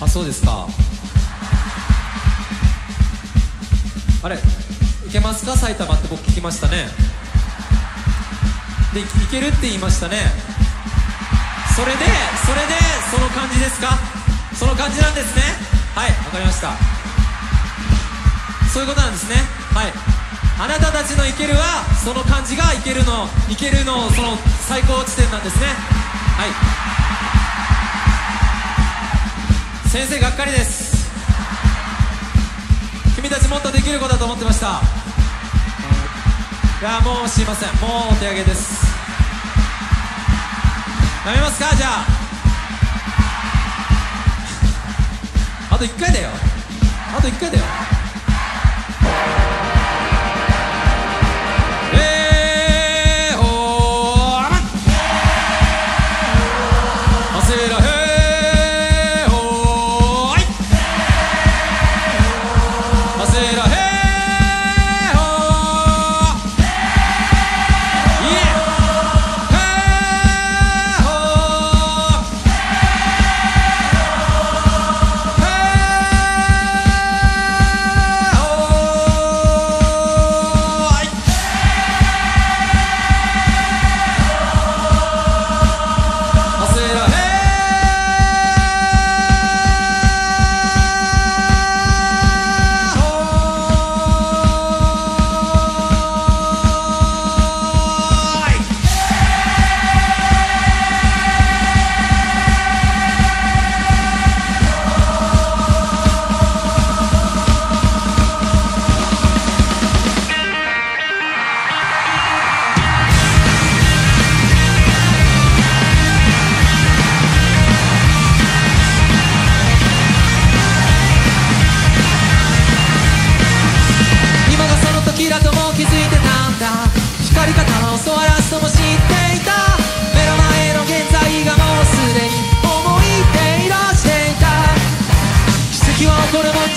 あそうですか。あれいけますか？埼玉って僕聞きましたね。でいけるって言いましたね。それでそれでその感じですか？その感じなんですね。はいわかりました。そういうことなんですね。はい。あなたたちのいけるはその感じがいけるのいけるのその最高地点なんですね。はい。先生がっかりです。君たちもっとできる子だと思ってました。いやもうすいません。もうお手上げです。やめますか？じゃあ。あと1回だよ。あと1回だよ。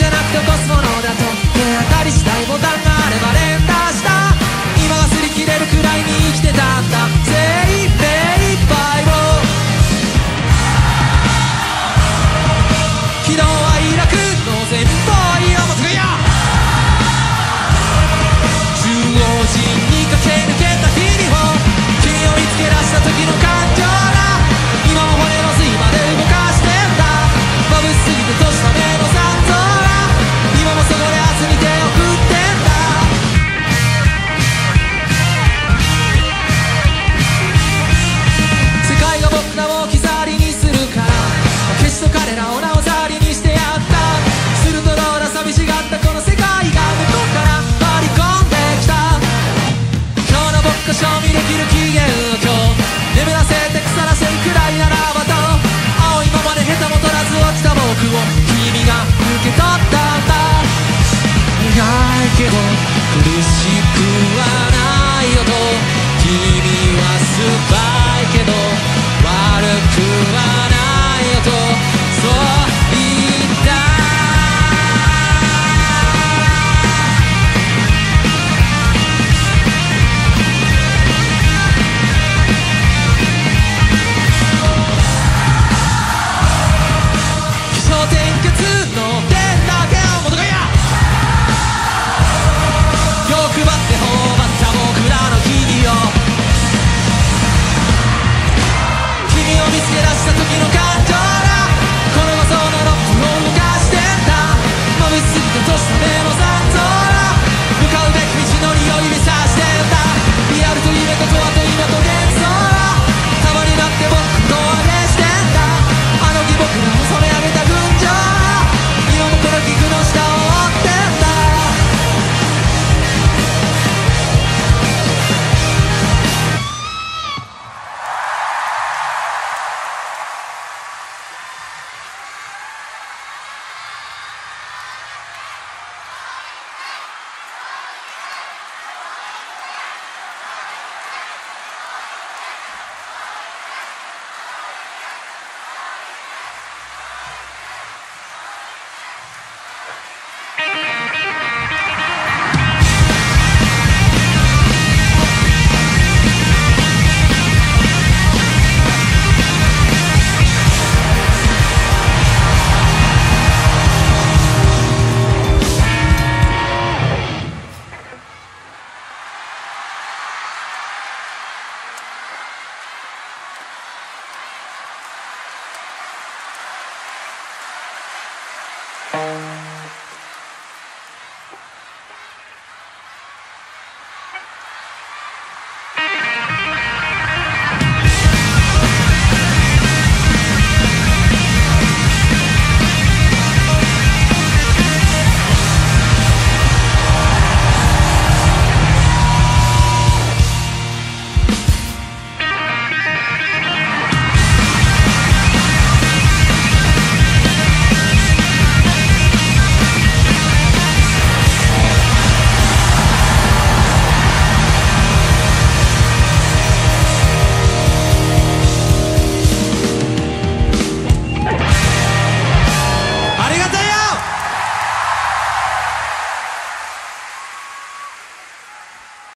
起この僕が賞味できる期限を今日眠らせて腐らせるくらい。ならばと青いままで下手も取らず落ちた僕を君が受け取ったんだ。苦いけど苦しくは